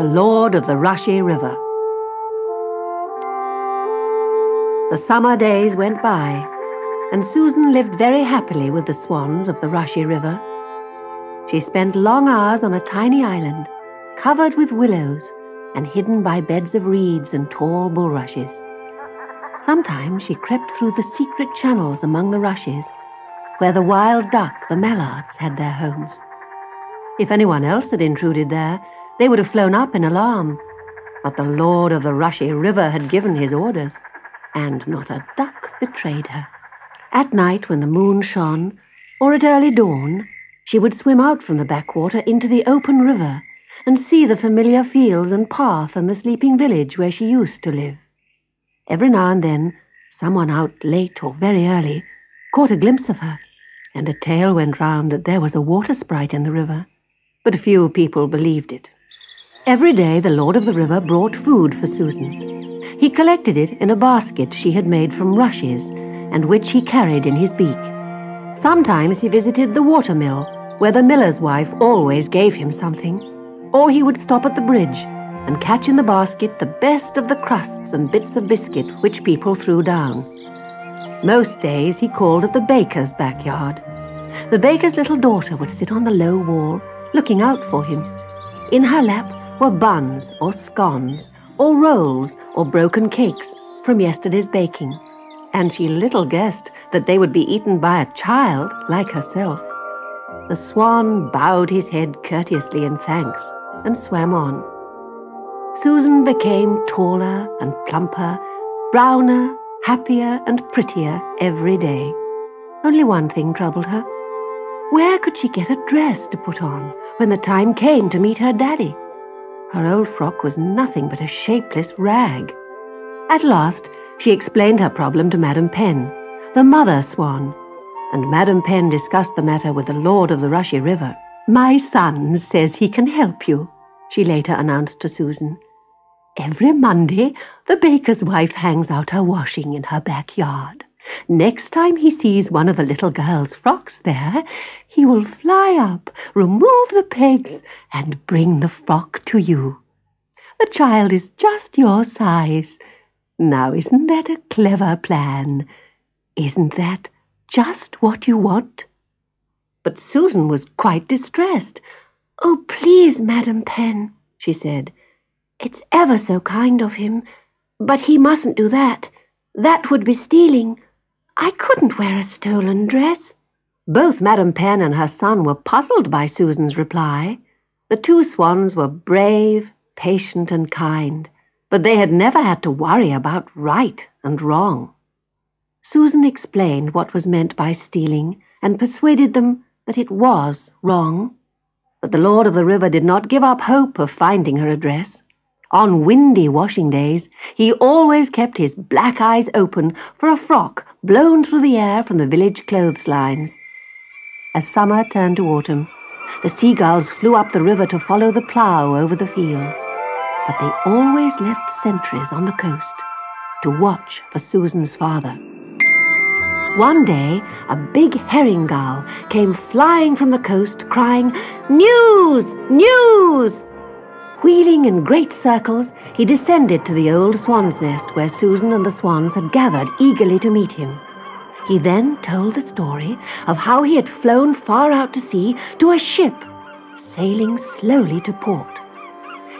The Lord of the Rushie River. The summer days went by, and Susan lived very happily with the swans of the Rushie River. She spent long hours on a tiny island, covered with willows and hidden by beds of reeds and tall bulrushes. Sometimes she crept through the secret channels among the rushes, where the wild duck, the mallards, had their homes. If anyone else had intruded there, they would have flown up in alarm. But the Lord of the Rushie River had given his orders and not a duck betrayed her. At night, when the moon shone, or at early dawn, she would swim out from the backwater into the open river and see the familiar fields and path and the sleeping village where she used to live. Every now and then, someone out late or very early caught a glimpse of her, and a tale went round that there was a water sprite in the river, but few people believed it. Every day the Lord of the River brought food for Susan, he collected it in a basket she had made from rushes, and which he carried in his beak. Sometimes he visited the watermill, where the miller's wife always gave him something, or he would stop at the bridge and catch in the basket the best of the crusts and bits of biscuit which people threw down. Most days he called at the baker's backyard. The baker's little daughter would sit on the low wall, looking out for him. In her lap were buns or scones or rolls or broken cakes from yesterday's baking, and she little guessed that they would be eaten by a child like herself. The swan bowed his head courteously in thanks and swam on. Susan became taller and plumper, browner, happier and prettier every day. Only one thing troubled her. Where could she get a dress to put on when the time came to meet her daddy? Her old frock was nothing but a shapeless rag. At last, she explained her problem to Madame Pen, the mother swan, and Madame Pen discussed the matter with the Lord of the Rushie River. My son says he can help you, she later announced to Susan. Every Monday, the baker's wife hangs out her washing in her backyard. Next time he sees one of the little girl's frocks there, he will fly up, remove the pegs, and bring the frock to you. The child is just your size. Now, isn't that a clever plan? Isn't that just what you want? But Susan was quite distressed. Oh, please, Madam Pen, she said. It's ever so kind of him, but he mustn't do that. That would be stealing. I couldn't wear a stolen dress. Both Madame Pen and her son were puzzled by Susan's reply. The two swans were brave, patient, and kind, but they had never had to worry about right and wrong. Susan explained what was meant by stealing and persuaded them that it was wrong. But the Lord of the River did not give up hope of finding her address. On windy washing days, he always kept his black eyes open for a frock blown through the air from the village clotheslines. As summer turned to autumn, the seagulls flew up the river to follow the plough over the fields, but they always left sentries on the coast to watch for Susan's father. One day, a big herring gull came flying from the coast, crying, News! News! Wheeling in great circles, he descended to the old swan's nest where Susan and the swans had gathered eagerly to meet him. He then told the story of how he had flown far out to sea to a ship sailing slowly to port.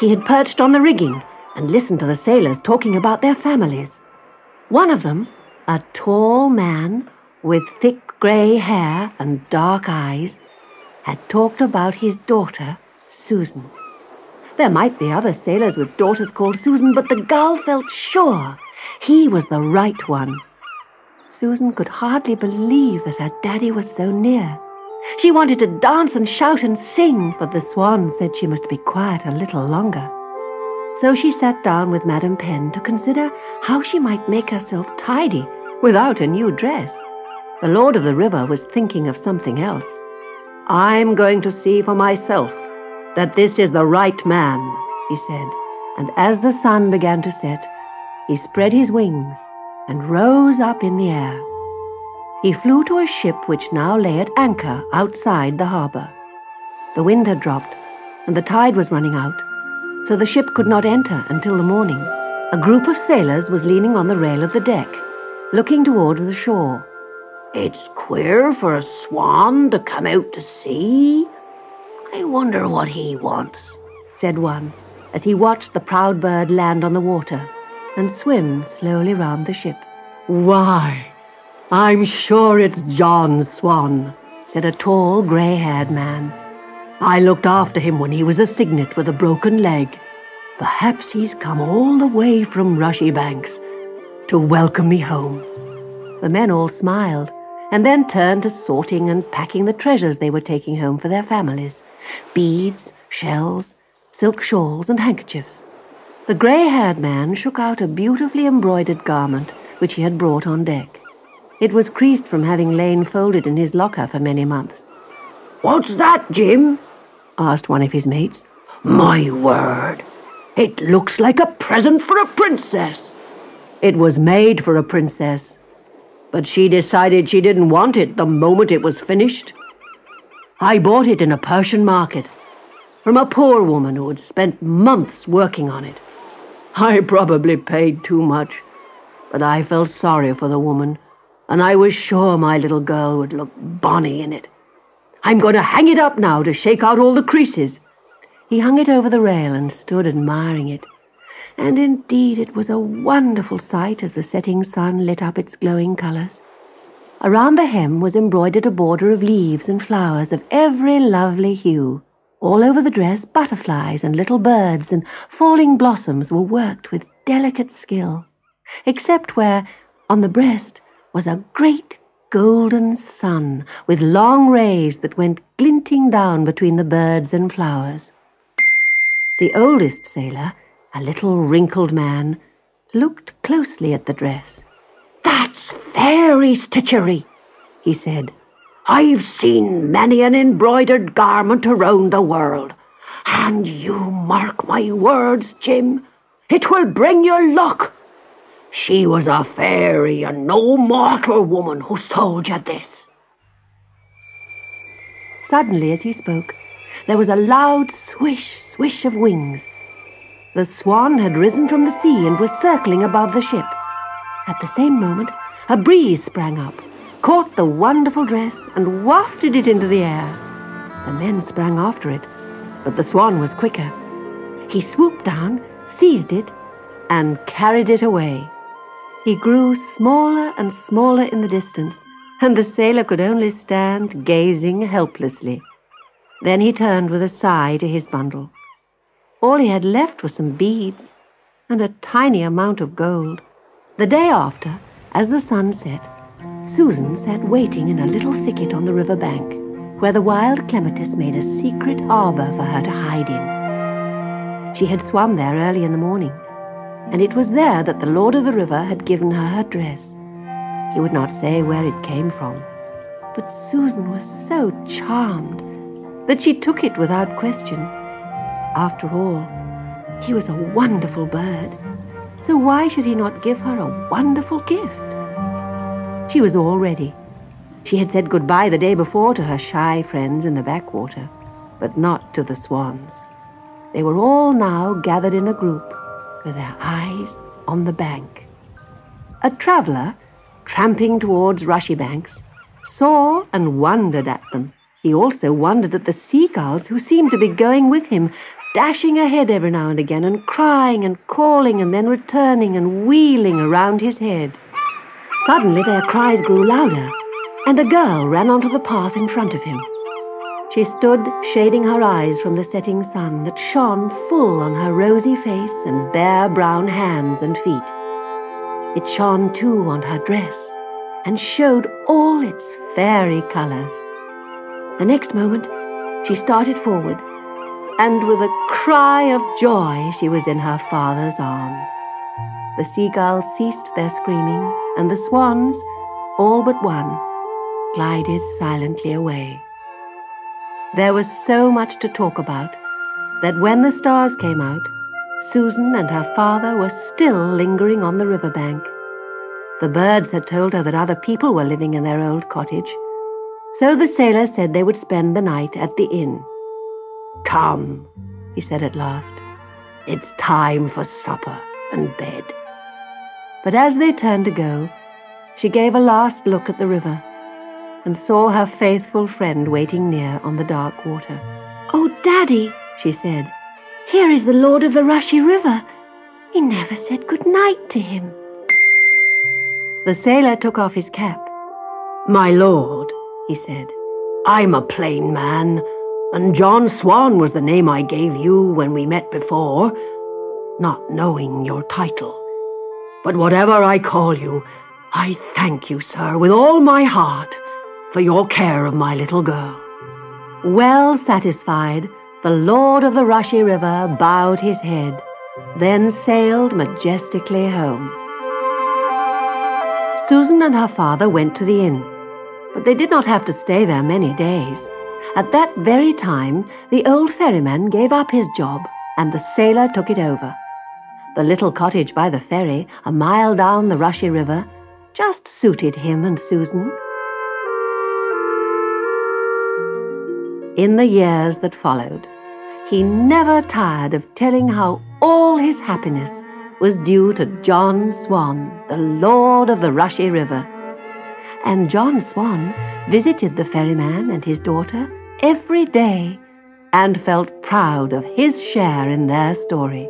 He had perched on the rigging and listened to the sailors talking about their families. One of them, a tall man with thick grey hair and dark eyes, had talked about his daughter, Susan. There might be other sailors with daughters called Susan, but the gull felt sure he was the right one. Susan could hardly believe that her daddy was so near. She wanted to dance and shout and sing, but the swan said she must be quiet a little longer. So she sat down with Madame Pen to consider how she might make herself tidy without a new dress. The Lord of the River was thinking of something else. I'm going to see for myself, that this is the right man, he said, and as the sun began to set, he spread his wings and rose up in the air. He flew to a ship which now lay at anchor outside the harbour. The wind had dropped, and the tide was running out, so the ship could not enter until the morning. A group of sailors was leaning on the rail of the deck, looking towards the shore. It's queer for a swan to come out to sea. I wonder what he wants, said one, as he watched the proud bird land on the water and swim slowly round the ship. Why, I'm sure it's John Swan, said a tall, grey-haired man. I looked after him when he was a cygnet with a broken leg. Perhaps he's come all the way from Rushy Banks to welcome me home. The men all smiled and then turned to sorting and packing the treasures they were taking home for their families beads, shells, silk shawls, and handkerchiefs. The grey-haired man shook out a beautifully embroidered garment which he had brought on deck. It was creased from having lain folded in his locker for many months. What's that, Jim? asked one of his mates. My word, it looks like a present for a princess. It was made for a princess, but she decided she didn't want it the moment it was finished. I bought it in a Persian market from a poor woman who had spent months working on it. I probably paid too much, but I felt sorry for the woman, and I was sure my little girl would look bonny in it. I'm going to hang it up now to shake out all the creases. He hung it over the rail and stood admiring it. And indeed it was a wonderful sight as the setting sun lit up its glowing colours. Around the hem was embroidered a border of leaves and flowers of every lovely hue. All over the dress, butterflies and little birds and falling blossoms were worked with delicate skill, except where, on the breast, was a great golden sun with long rays that went glinting down between the birds and flowers. The oldest sailor, a little wrinkled man, looked closely at the dress. That's fairy stitchery, he said. I've seen many an embroidered garment around the world, and you mark my words, Jim, it will bring you luck. She was a fairy and no mortal woman who sold you this. Suddenly, as he spoke, there was a loud swish, swish of wings. The swan had risen from the sea and was circling above the ship. At the same moment, a breeze sprang up, caught the wonderful dress, and wafted it into the air. The men sprang after it, but the swan was quicker. He swooped down, seized it, and carried it away. He grew smaller and smaller in the distance, and the sailor could only stand gazing helplessly. Then he turned with a sigh to his bundle. All he had left was some beads and a tiny amount of gold. The day after, as the sun set, Susan sat waiting in a little thicket on the river bank, where the wild clematis made a secret arbor for her to hide in. She had swum there early in the morning, and it was there that the lord of the river had given her her dress. He would not say where it came from, but Susan was so charmed that she took it without question. After all, he was a wonderful bird, so why should he not give her a wonderful gift? She was all ready. She had said goodbye the day before to her shy friends in the backwater, but not to the swans. They were all now gathered in a group, with their eyes on the bank. A traveller, tramping towards Rushy Banks, saw and wondered at them. He also wondered at the seagulls who seemed to be going with him, dashing ahead every now and again, and crying and calling, and then returning and wheeling around his head. Suddenly their cries grew louder, and a girl ran onto the path in front of him. She stood shading her eyes from the setting sun that shone full on her rosy face and bare brown hands and feet. It shone too on her dress and showed all its fairy colours. The next moment she started forward and with a cry of joy she was in her father's arms. The seagulls ceased their screaming, and the swans, all but one, glided silently away. There was so much to talk about that when the stars came out, Susan and her father were still lingering on the river bank. The birds had told her that other people were living in their old cottage, so the sailor said they would spend the night at the inn. Come, he said at last. It's time for supper and bed. But as they turned to go, she gave a last look at the river and saw her faithful friend waiting near on the dark water. Oh, Daddy, she said, here is the Lord of the Rushie River. He never said good night to him. The sailor took off his cap. My lord, he said, I'm a plain man, and John Swan was the name I gave you when we met before, not knowing your title. But whatever I call you, I thank you, sir, with all my heart, for your care of my little girl. Well satisfied, the Lord of the Rushie River bowed his head, then sailed majestically home. Susan and her father went to the inn, but they did not have to stay there many days. At that very time, the old ferryman gave up his job, and the sailor took it over. The little cottage by the ferry, a mile down the Rushie River, just suited him and Susan. In the years that followed, he never tired of telling how all his happiness was due to John Swan, the Lord of the Rushy River. And John Swan visited the ferryman and his daughter every day and felt proud of his share in their story.